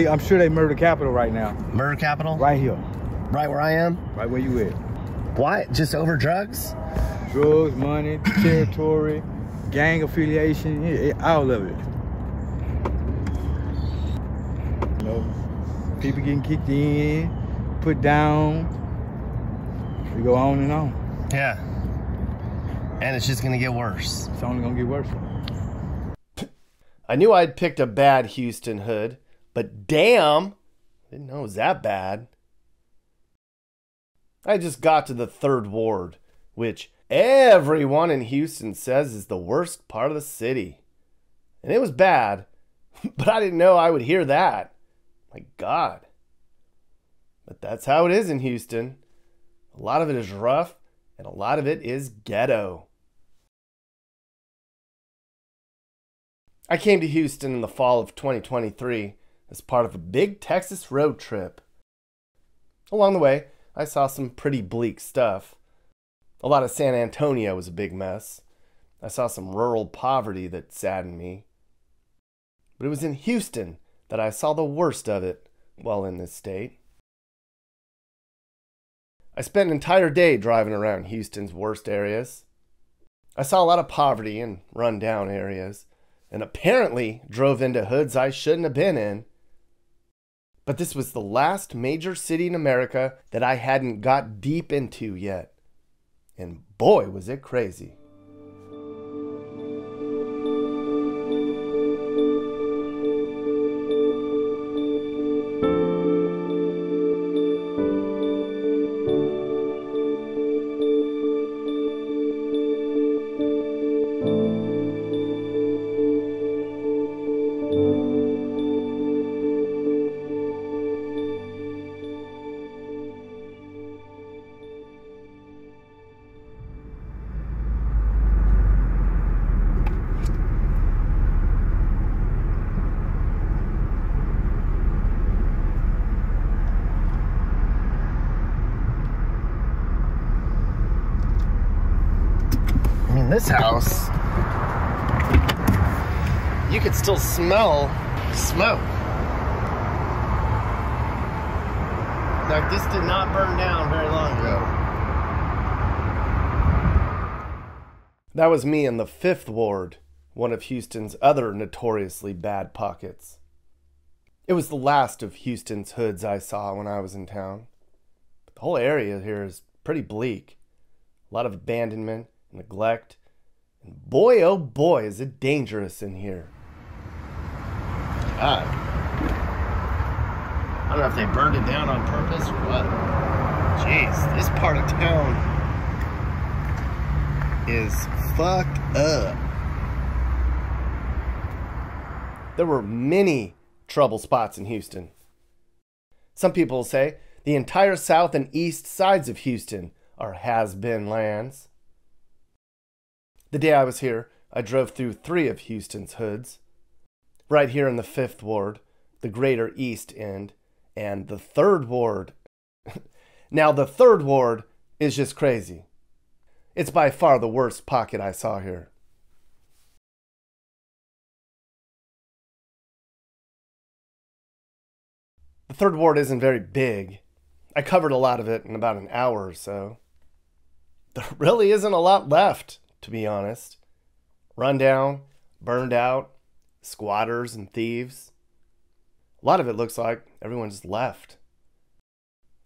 I'm sure they murder capital right now. Murder capital? Right here. Right where I am? Right where you at. Why? Just over drugs? Drugs, money, territory, gang affiliation, yeah, all of it. You know, people getting kicked in, put down. We go on and on. Yeah. And it's just gonna get worse. It's only gonna get worse. I knew I'd picked a bad Houston hood, but damn, I didn't know it was that bad. I just got to the third ward, which everyone in Houston says is the worst part of the city. And it was bad, but I didn't know I would hear that. My God. But that's how it is in Houston. A lot of it is rough, and a lot of it is ghetto. I came to Houston in the fall of 2023 as part of a big Texas road trip. Along the way, I saw some pretty bleak stuff. A lot of San Antonio was a big mess. I saw some rural poverty that saddened me. But it was in Houston that I saw the worst of it while in this state. I spent an entire day driving around Houston's worst areas. I saw a lot of poverty and run-down areas, and apparently drove into hoods I shouldn't have been in. But this was the last major city in America that I hadn't got deep into yet. And boy, was it crazy. This house, you could still smell smoke. Like, this did not burn down very long ago. That was me in the Fifth Ward, one of Houston's other notoriously bad pockets. It was the last of Houston's hoods I saw when I was in town. But the whole area here is pretty bleak. A lot of abandonment, neglect, and boy oh boy is it dangerous in here. God. I don't know if they burned it down on purpose or what. Jeez, this part of town is fucked up. There were many trouble spots in Houston. Some people say the entire south and east sides of Houston are has been lands. The day I was here, I drove through three of Houston's hoods. Right here in the Fifth Ward, the Greater East End, and the Third Ward. now, the Third Ward is just crazy. It's by far the worst pocket I saw here. The Third Ward isn't very big. I covered a lot of it in about an hour or so. There really isn't a lot left, to be honest. Run down, burned out, squatters and thieves. A lot of it looks like everyone just left.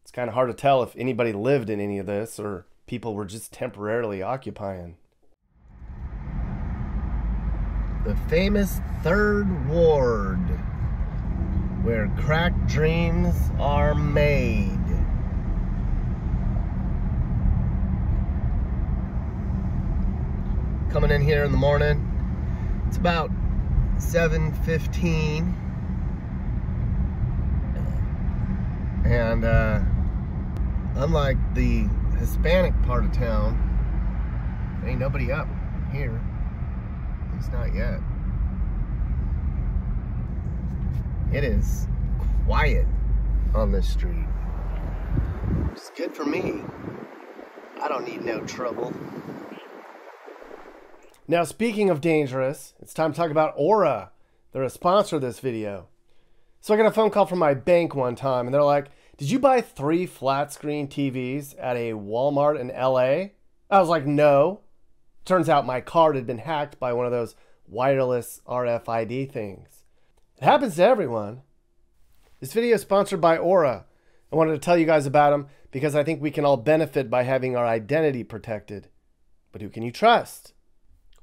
It's kind of hard to tell if anybody lived in any of this or people were just temporarily occupying. The famous Third Ward, where crack dreams are made. Coming in here in the morning, it's about 7.15 and uh, unlike the Hispanic part of town ain't nobody up here at least not yet. It is quiet on this street. It's good for me. I don't need no trouble now, speaking of dangerous, it's time to talk about Aura. They're a sponsor of this video. So I got a phone call from my bank one time and they're like, Did you buy three flat screen TVs at a Walmart in LA? I was like, No. Turns out my card had been hacked by one of those wireless RFID things. It happens to everyone. This video is sponsored by Aura. I wanted to tell you guys about them because I think we can all benefit by having our identity protected. But who can you trust?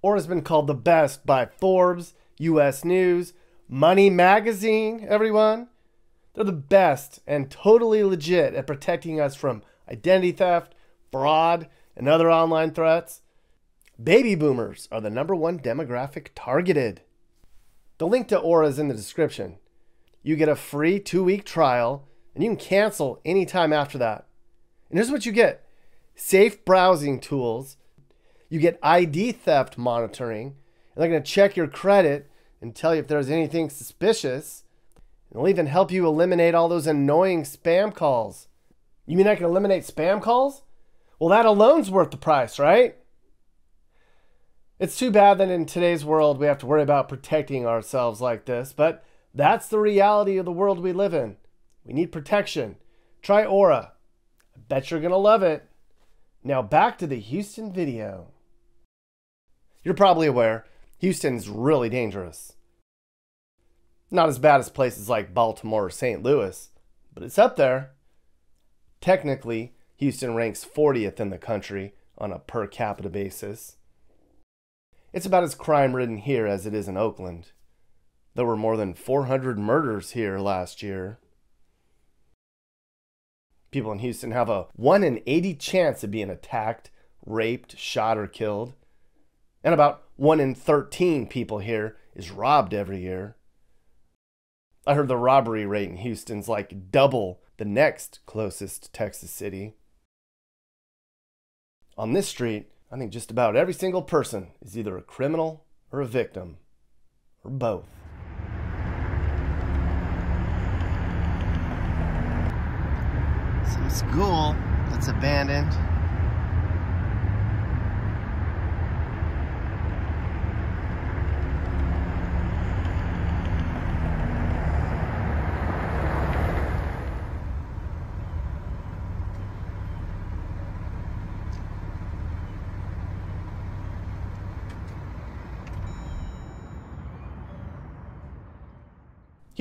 Aura's been called the best by Forbes, US News, Money Magazine, everyone. They're the best and totally legit at protecting us from identity theft, fraud, and other online threats. Baby boomers are the number one demographic targeted. The link to Aura is in the description. You get a free two week trial and you can cancel anytime after that. And here's what you get safe browsing tools, you get ID theft monitoring, and they're going to check your credit and tell you if there's anything suspicious. And they'll even help you eliminate all those annoying spam calls. You mean I can eliminate spam calls? Well, that alone's worth the price, right? It's too bad that in today's world we have to worry about protecting ourselves like this, but that's the reality of the world we live in. We need protection. Try Aura. I bet you're going to love it. Now back to the Houston video. You're probably aware Houston's really dangerous. Not as bad as places like Baltimore or St. Louis, but it's up there. Technically, Houston ranks 40th in the country on a per capita basis. It's about as crime ridden here as it is in Oakland. There were more than 400 murders here last year. People in Houston have a 1 in 80 chance of being attacked, raped, shot, or killed. And about 1 in 13 people here is robbed every year. I heard the robbery rate in Houston's like double the next closest Texas city. On this street, I think just about every single person is either a criminal or a victim, or both. Some school that's abandoned.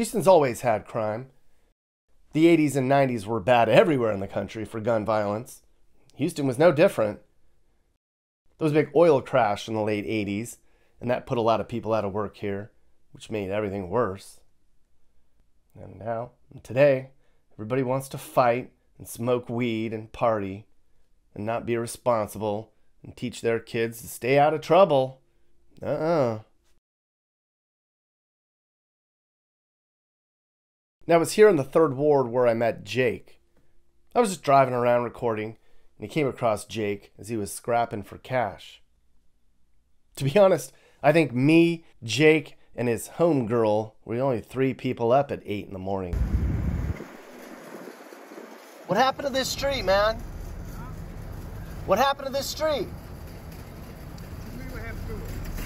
Houston's always had crime. The 80s and 90s were bad everywhere in the country for gun violence. Houston was no different. There was a big oil crash in the late 80s, and that put a lot of people out of work here, which made everything worse. And now, today, everybody wants to fight and smoke weed and party and not be responsible and teach their kids to stay out of trouble. Uh uh Now, it was here in the third ward where I met Jake. I was just driving around recording, and he came across Jake as he was scrapping for cash. To be honest, I think me, Jake, and his homegirl were the only three people up at 8 in the morning. What happened to this street, man? What happened to this street?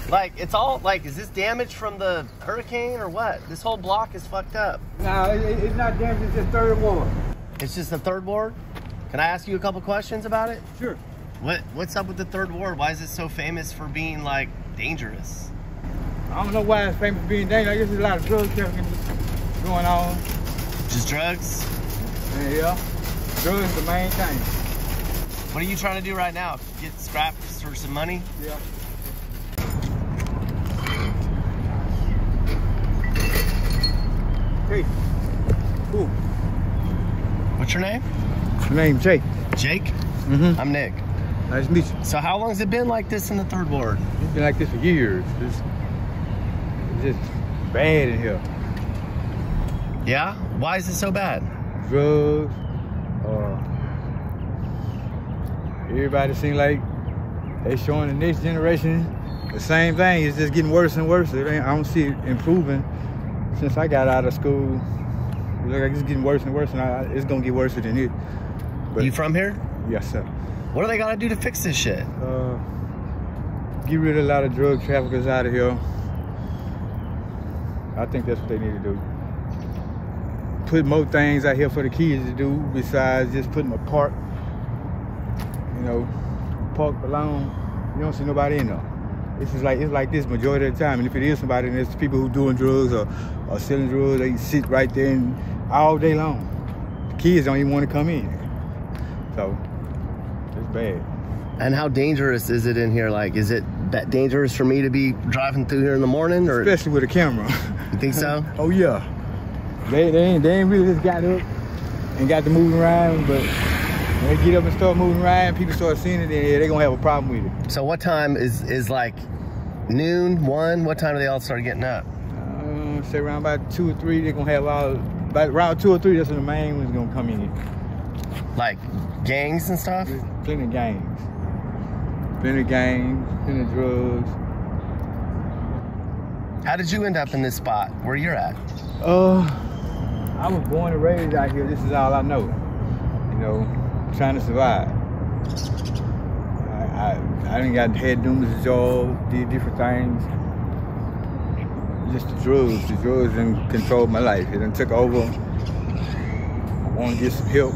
Like, it's all, like, is this damage from the hurricane or what? This whole block is fucked up. No, it, it's not damage, it's just third ward. It's just the third ward? Can I ask you a couple questions about it? Sure. What What's up with the third ward? Why is it so famous for being, like, dangerous? I don't know why it's famous for being dangerous. I guess there's a lot of drug trafficking going on. Just drugs? Yeah, drugs is the main thing. What are you trying to do right now? Get scraps for some money? Yeah. Cool. What's your name? My name Jake. Jake? Mm-hmm. I'm Nick. Nice to meet you. So how long has it been like this in the third ward? It's been like this for years. It's, just bad in here. Yeah? Why is it so bad? Drugs. Uh, everybody seems like they showing the next generation the same thing. It's just getting worse and worse. I don't see it improving since I got out of school. Look like it's getting worse and worse, and I, it's gonna get worse than it. But you from here? Yes, sir. What do they gotta do to fix this shit? Uh, get rid of a lot of drug traffickers out of here. I think that's what they need to do. put more things out here for the kids to do besides just putting a park. You know, park alone. You don't see nobody in there. This is like it's like this majority of the time. And if it is somebody, and it's people who doing drugs or, or selling drugs, they sit right there and all day long. The kids don't even want to come in. So it's bad. And how dangerous is it in here? Like, is it that dangerous for me to be driving through here in the morning, or Especially with a camera. you think so? oh yeah. They they ain't, they ain't really just got up and got to moving around, but when they get up and start moving around, people start seeing it, then yeah, they gonna have a problem with it. So what time is is like noon, one? What time do they all start getting up? Uh, say around about two or three, they're gonna have all about around two or three, that's when the main one's gonna come in. Like gangs and stuff? There's plenty of gangs. Plenty of gangs, plenty of drugs. How did you end up in this spot where you're at? Uh, I was born and raised out here. This is all I know. You know, trying to survive. I I, I didn't got had numerous jobs, did different things. Just the drugs. The drugs done controlled my life. It done took over. I want to get some help.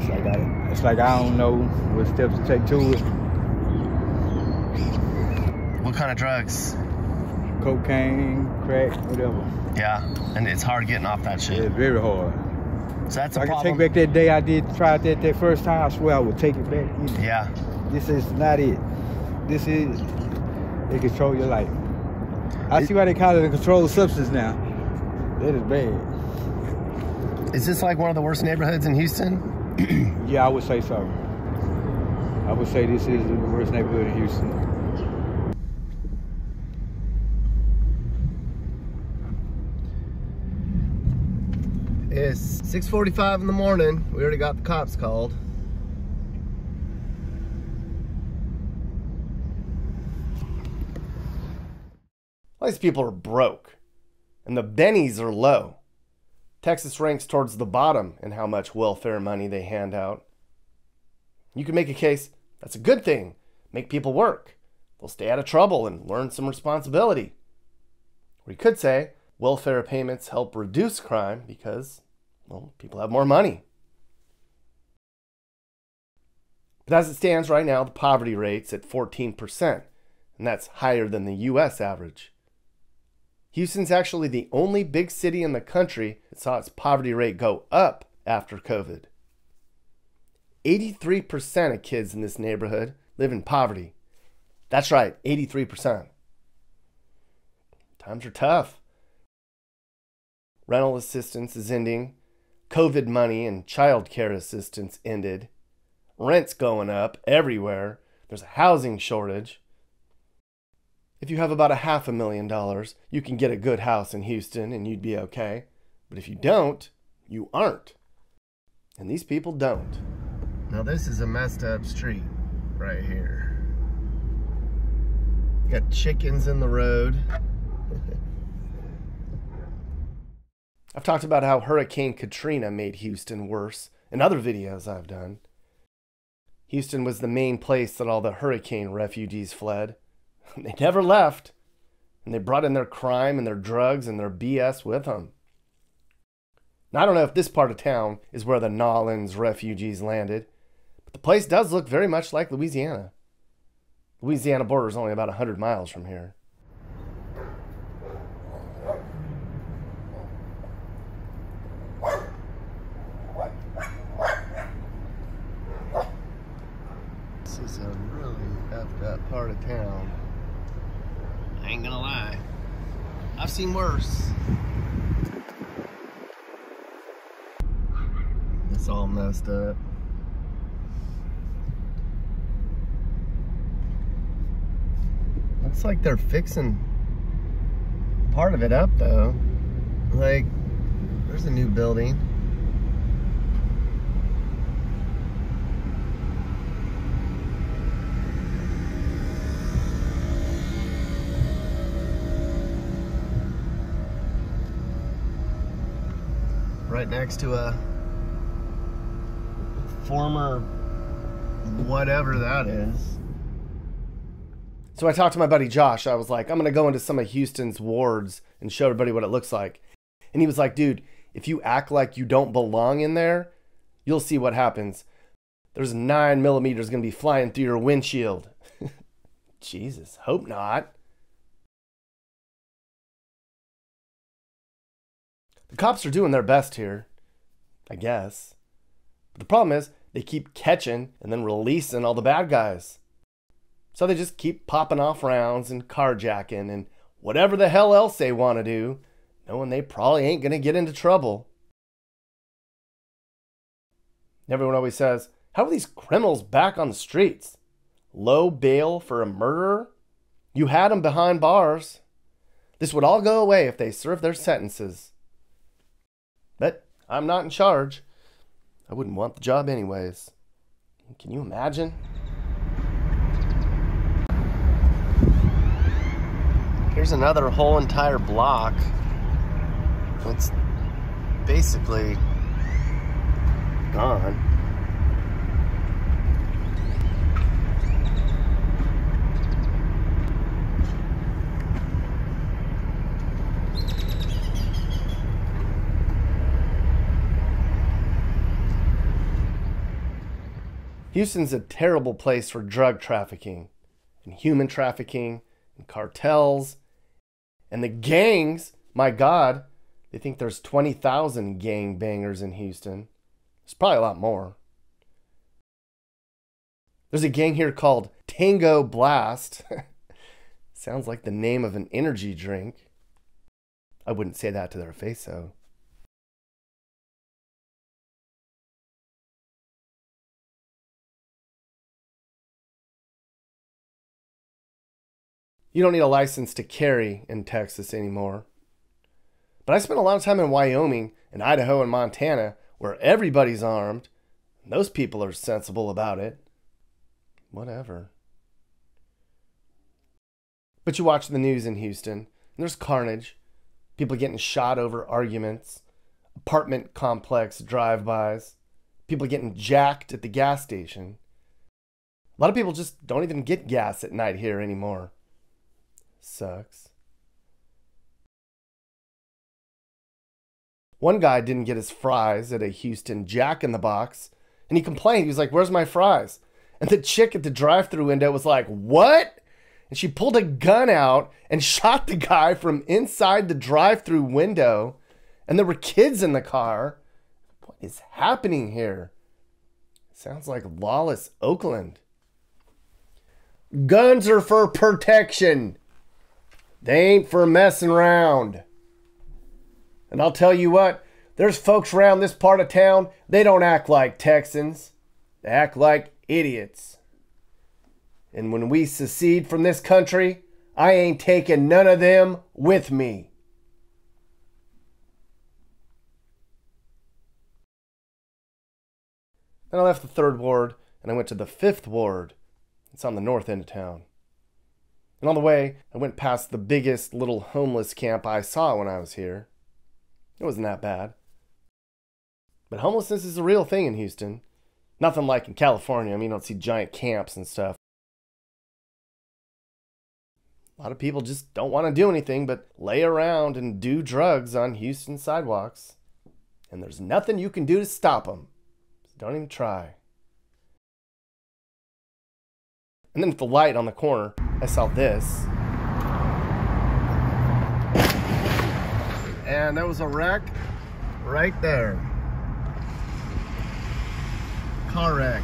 It's like I, it's like I don't know what steps to take to it. What kind of drugs? Cocaine, crack, whatever. Yeah, and it's hard getting off that shit. It's very hard. So that's a I can take back that day I did try that that first time. I swear I would take it back. Yeah. This is not it. This is it control your life. I see why they call it a controlled substance now. That is bad. Is this like one of the worst neighborhoods in Houston? Yeah, I would say so. I would say this is the worst neighborhood in Houston. It's 6:45 in the morning. We already got the cops called. All these people are broke, and the bennies are low. Texas ranks towards the bottom in how much welfare money they hand out. You can make a case that's a good thing. Make people work. They'll stay out of trouble and learn some responsibility. Or you could say welfare payments help reduce crime because, well, people have more money. But as it stands right now, the poverty rate's at 14%, and that's higher than the US average. Houston's actually the only big city in the country that saw its poverty rate go up after COVID. 83% of kids in this neighborhood live in poverty. That's right, 83%. Times are tough. Rental assistance is ending. COVID money and child care assistance ended. Rent's going up everywhere. There's a housing shortage. If you have about a half a million dollars, you can get a good house in Houston and you'd be okay. But if you don't, you aren't. And these people don't. Now, this is a messed up street right here. Got chickens in the road. I've talked about how Hurricane Katrina made Houston worse in other videos I've done. Houston was the main place that all the hurricane refugees fled. They never left, and they brought in their crime and their drugs and their BS with them. Now, I don't know if this part of town is where the Nolans refugees landed, but the place does look very much like Louisiana. Louisiana border is only about 100 miles from here. This is a really effed up part of town. I ain't gonna lie. I've seen worse. It's all messed up. Looks like they're fixing part of it up though. Like, there's a new building. Right next to a former whatever that is. So I talked to my buddy Josh. I was like, I'm going to go into some of Houston's wards and show everybody what it looks like. And he was like, dude, if you act like you don't belong in there, you'll see what happens. There's nine millimeters going to be flying through your windshield. Jesus, hope not. The cops are doing their best here, I guess. But the problem is, they keep catching and then releasing all the bad guys. So they just keep popping off rounds and carjacking and whatever the hell else they want to do, knowing they probably ain't going to get into trouble. Everyone always says, How are these criminals back on the streets? Low bail for a murderer? You had them behind bars. This would all go away if they served their sentences. But I'm not in charge. I wouldn't want the job anyways. Can you imagine? Here's another whole entire block. It's basically gone. Houston's a terrible place for drug trafficking and human trafficking and cartels and the gangs. My God, they think there's 20,000 gang bangers in Houston. There's probably a lot more. There's a gang here called Tango Blast. Sounds like the name of an energy drink. I wouldn't say that to their face, though. You don't need a license to carry in Texas anymore. But I spent a lot of time in Wyoming and Idaho and Montana where everybody's armed. And those people are sensible about it. Whatever. But you watch the news in Houston, and there's carnage. People getting shot over arguments, apartment complex drive bys, people getting jacked at the gas station. A lot of people just don't even get gas at night here anymore. Sucks. One guy didn't get his fries at a Houston Jack in the Box, and he complained. He was like, Where's my fries? And the chick at the drive through window was like, What? And she pulled a gun out and shot the guy from inside the drive through window. And there were kids in the car. What is happening here? Sounds like lawless Oakland. Guns are for protection. They ain't for messing around. And I'll tell you what, there's folks around this part of town, they don't act like Texans. They act like idiots. And when we secede from this country, I ain't taking none of them with me. Then I left the third ward and I went to the fifth ward. It's on the north end of town. And on the way, I went past the biggest little homeless camp I saw when I was here. It wasn't that bad. But homelessness is a real thing in Houston. Nothing like in California. I mean, you don't see giant camps and stuff. A lot of people just don't want to do anything but lay around and do drugs on Houston sidewalks. And there's nothing you can do to stop them. So don't even try. And then the light on the corner, I saw this. And there was a wreck right there. Car wreck.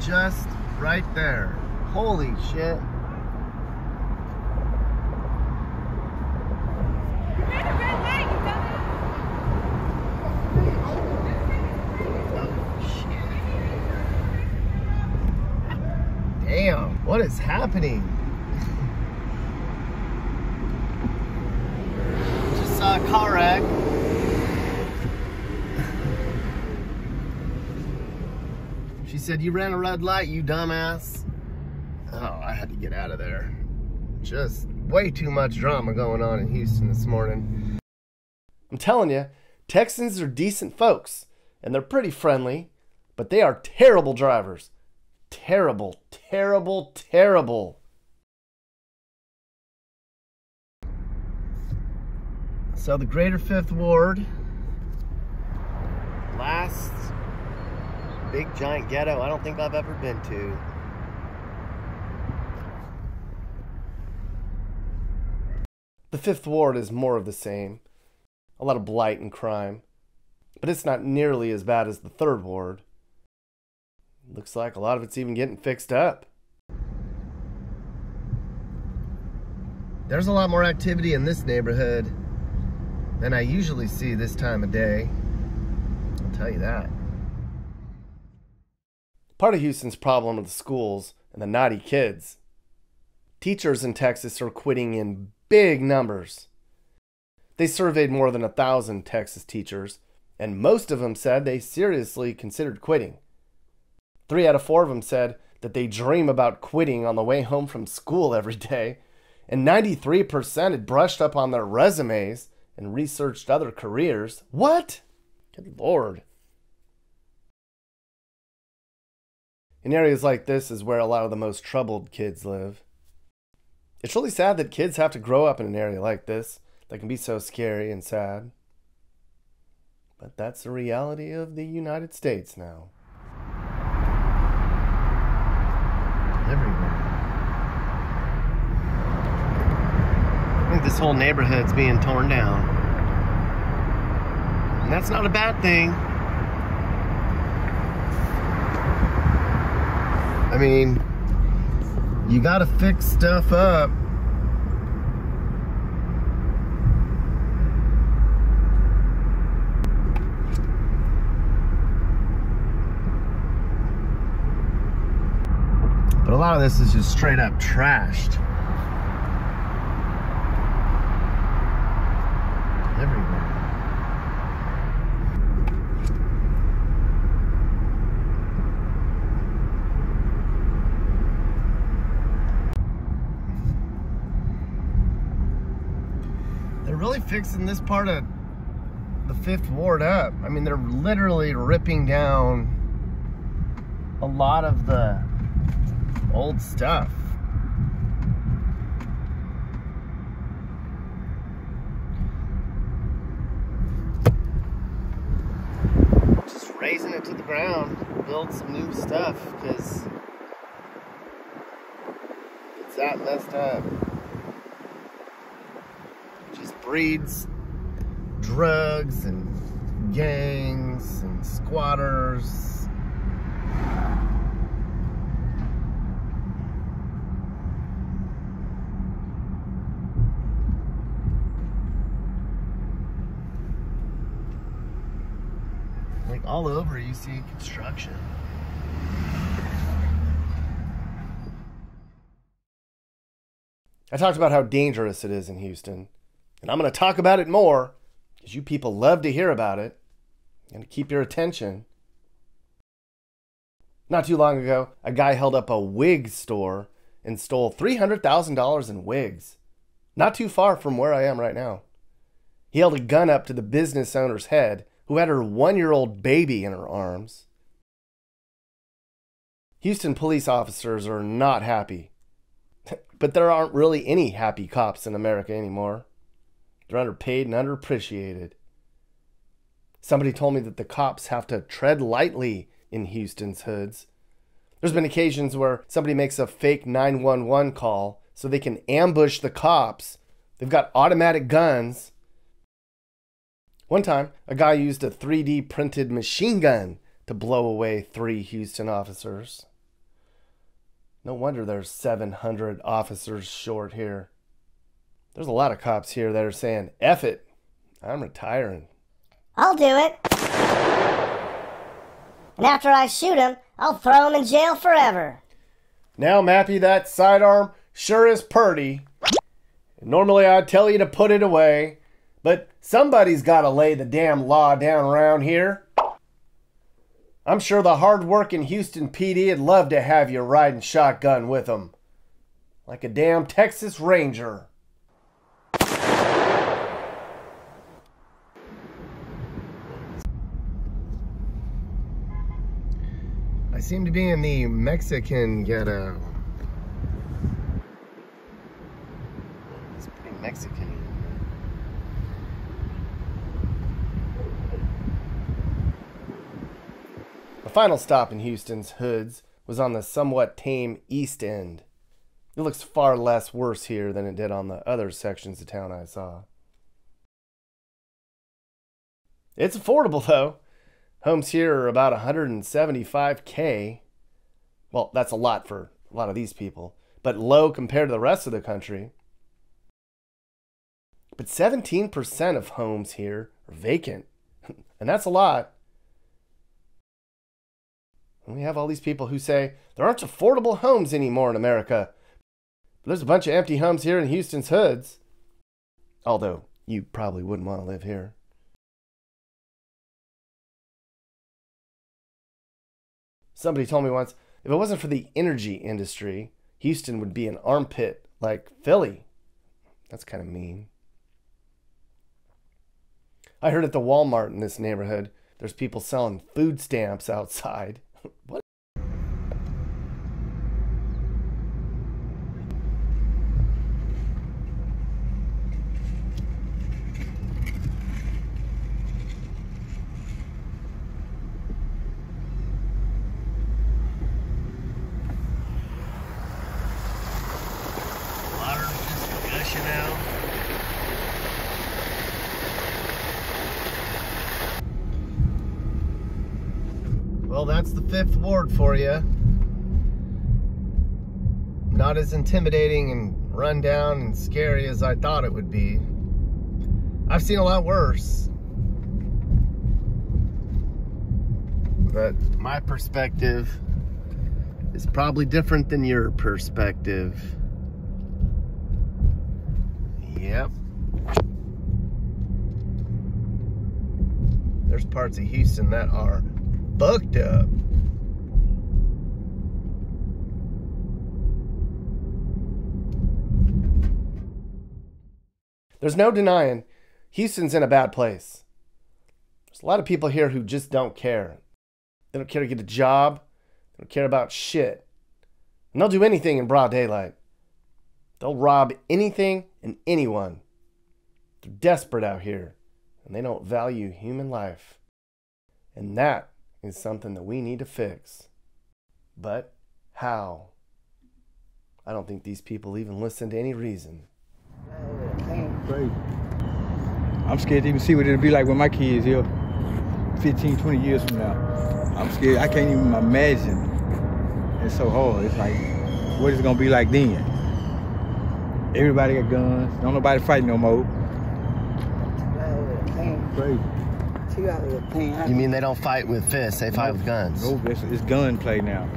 Just right there. Holy shit. Damn, what is happening? Just saw a car wreck. She said, You ran a red light, you dumbass. Oh, I had to get out of there. Just way too much drama going on in Houston this morning. I'm telling you, Texans are decent folks, and they're pretty friendly, but they are terrible drivers. Terrible, terrible, terrible. So the Greater Fifth Ward, last big giant ghetto I don't think I've ever been to. The Fifth Ward is more of the same. A lot of blight and crime. But it's not nearly as bad as the Third Ward. Looks like a lot of it's even getting fixed up. There's a lot more activity in this neighborhood than I usually see this time of day. I'll tell you that. Part of Houston's problem are the schools and the naughty kids. Teachers in Texas are quitting in big numbers. They surveyed more than a thousand Texas teachers, and most of them said they seriously considered quitting. Three out of four of them said that they dream about quitting on the way home from school every day, and 93% had brushed up on their resumes and researched other careers. What? Good lord. In areas like this is where a lot of the most troubled kids live. It's really sad that kids have to grow up in an area like this that can be so scary and sad. But that's the reality of the United States now. Everywhere. I think this whole neighborhood's being torn down. And that's not a bad thing. I mean, you gotta fix stuff up. A lot of this is just straight up trashed. Everywhere. They're really fixing this part of the fifth ward up. I mean, they're literally ripping down a lot of the old stuff. Just razing it to the ground, build some new stuff, because it's that messed up. Just breeds drugs and gangs and squatters. Like all over you see construction. I talked about how dangerous it is in Houston, and I'm going to talk about it more because you people love to hear about it and keep your attention. Not too long ago, a guy held up a wig store and stole $300,000 in wigs. Not too far from where I am right now. He held a gun up to the business owner's head, who had her one year old baby in her arms. Houston police officers are not happy. but there aren't really any happy cops in America anymore. They're underpaid and underappreciated. Somebody told me that the cops have to tread lightly in Houston's hoods. There's been occasions where somebody makes a fake 911 call so they can ambush the cops. They've got automatic guns. One time, a guy used a 3D printed machine gun to blow away three Houston officers. No wonder there's 700 officers short here. There's a lot of cops here that are saying, F it, I'm retiring. I'll do it. And after I shoot him, I'll throw him in jail forever. Now, Mappy, that sidearm sure is purty. Normally I'd tell you to put it away, but somebody's got to lay the damn law down around here. I'm sure the hard-working Houston PD would love to have you riding shotgun with them. Like a damn Texas Ranger. I seem to be in the Mexican ghetto. It's pretty Mexican. Final stop in Houston's hoods was on the somewhat tame East End. It looks far less worse here than it did on the other sections of town I saw. It's affordable though. Homes here are about 175k. Well, that's a lot for a lot of these people, but low compared to the rest of the country. But 17% of homes here are vacant, and that's a lot. And we have all these people who say there aren't affordable homes anymore in America. But there's a bunch of empty homes here in Houston's hoods. Although you probably wouldn't want to live here. Somebody told me once if it wasn't for the energy industry, Houston would be an armpit like Philly. That's kind of mean. I heard at the Walmart in this neighborhood, there's people selling food stamps outside. What? Water just gushing out. Well, that's the fifth ward for you. Not as intimidating and run down and scary as I thought it would be. I've seen a lot worse. But my perspective is probably different than your perspective. Yep. There's parts of Houston that are fucked up. There's no denying Houston's in a bad place. There's a lot of people here who just don't care. They don't care to get a job. They don't care about shit. And they'll do anything in broad daylight. They'll rob anything and anyone. They're desperate out here, and they don't value human life. And that is something that we need to fix. But how? I don't think these people even listen to any reason. I'm scared to even see what it'll be like when my kids here 15, 20 years from now. I'm scared. I can't even imagine. It's so hard. It's like, what is it gonna be like then? Everybody got guns. Don't nobody fight no more. Crazy. You mean they don't fight with fists, they fight with guns? No, it's, it's gunplay now.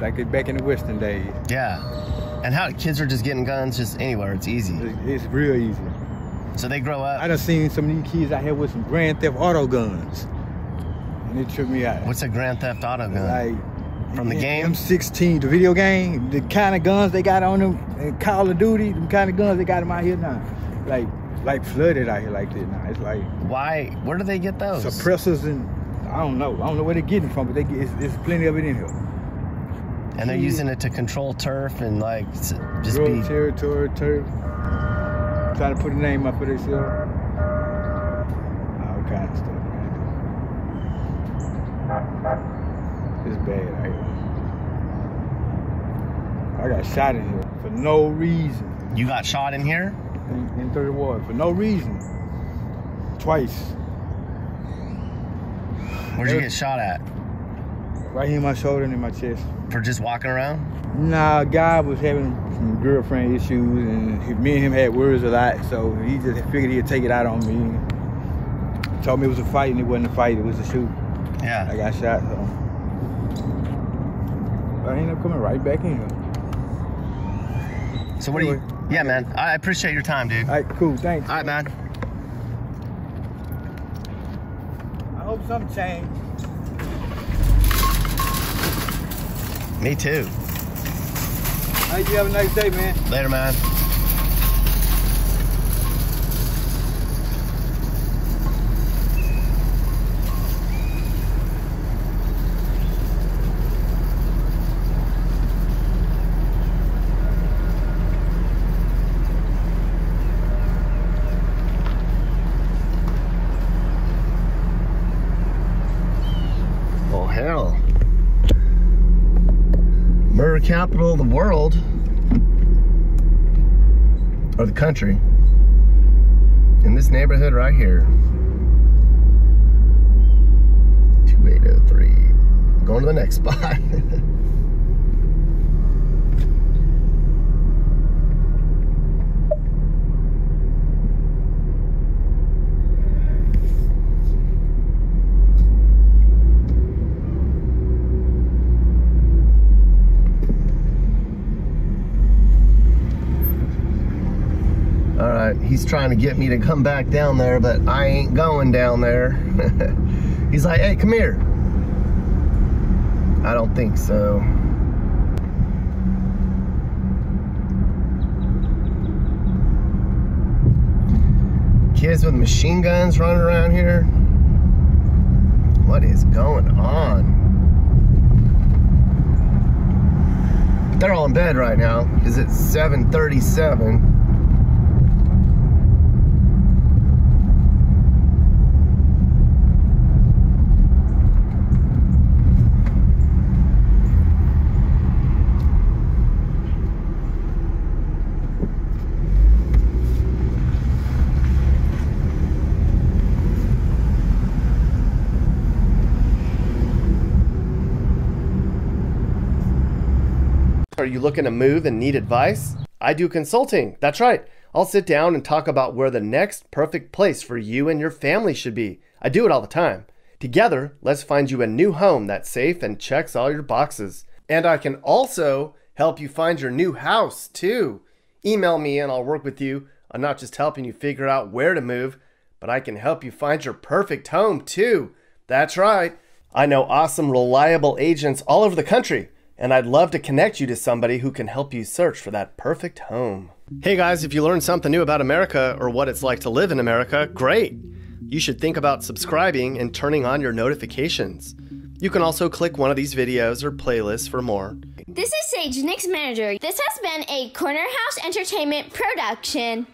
Like it back in the Western days. Yeah. And how kids are just getting guns just anywhere, it's easy. It's, it's real easy. So they grow up. I done seen some of these kids out here with some Grand Theft Auto guns. And it tripped me out. What's a Grand Theft Auto gun? Like From the game? M16, the video game, the kind of guns they got on them, and Call of Duty, the kind of guns they got them out here now. Like, like flooded out here like this now. It's like Why? Where do they get those? suppressors and I don't know. I don't know where they're getting from, but they get, it's, it's plenty of it in here. and they're using it to control turf and like just be. territory, turf. Trying to put a name up for themselves. All kind of stuff, man. It's bad out here. I got shot in here for no reason. You got shot in here? In, in third for no reason. Twice. Where'd you get shot at? Right here in my shoulder and in my chest. For just walking around? Nah, guy was having some girlfriend issues, and he, me and him had words a lot, so he just figured he'd take it out on me. Told me it was a fight, and it wasn't a fight; it was a shoot. Yeah. I got shot, so I ended up coming right back in. So what do you? Yeah, man. I appreciate your time, dude. All right, cool, thanks. All right, man. I hope something changed. Me too. Right, you have a nice day, man. Later, man. Well, hell water capital of the world, or the country, in this neighborhood right here. 2803. Going to the next spot. All right, he's trying to get me to come back down there, but I ain't going down there. he's like, hey, come here. I don't think so. Kids with machine guns running around here. What is going on? They're all in bed right now because it's 737. You looking to move and need advice? I do consulting. That's right. I'll sit down and talk about where the next perfect place for you and your family should be. I do it all the time. Together, let's find you a new home that's safe and checks all your boxes. And I can also help you find your new house too. Email me and I'll work with you on not just helping you figure out where to move, but I can help you find your perfect home too. That's right. I know awesome, reliable agents all over the country and I'd love to connect you to somebody who can help you search for that perfect home. Hey guys, if you learned something new about America or what it's like to live in America, great! You should think about subscribing and turning on your notifications. You can also click one of these videos or playlists for more. This is Sage, Nick's manager. This has been a Corner House Entertainment production.